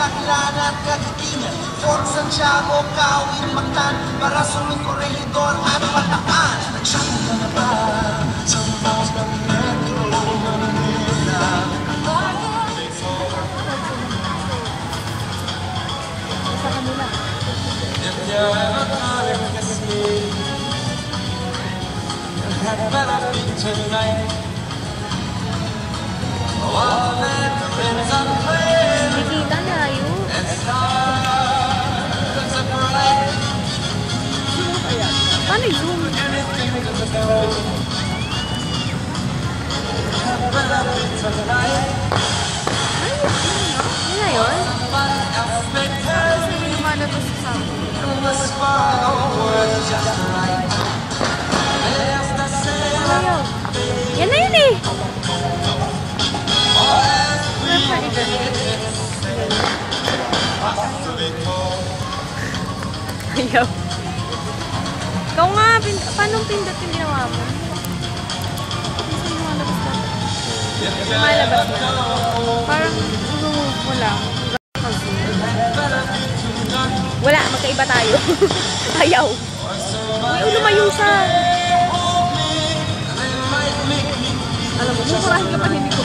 dahilan you. kagigingan Forza Tiago, kawin magtan Para sunod korehidor at pataan Nagsabi ka na ba Had better be tonight Oh, I'll Yan na yun eh. Ayaw. Ikaw nga, pin paano pindot yung ginawa mo? Lumalabas na. Parang remove mo lang. Magkaiba tayo. Ayaw. Uy, lumayo siya. Alam mo, mumurahin ka pa hindi ko.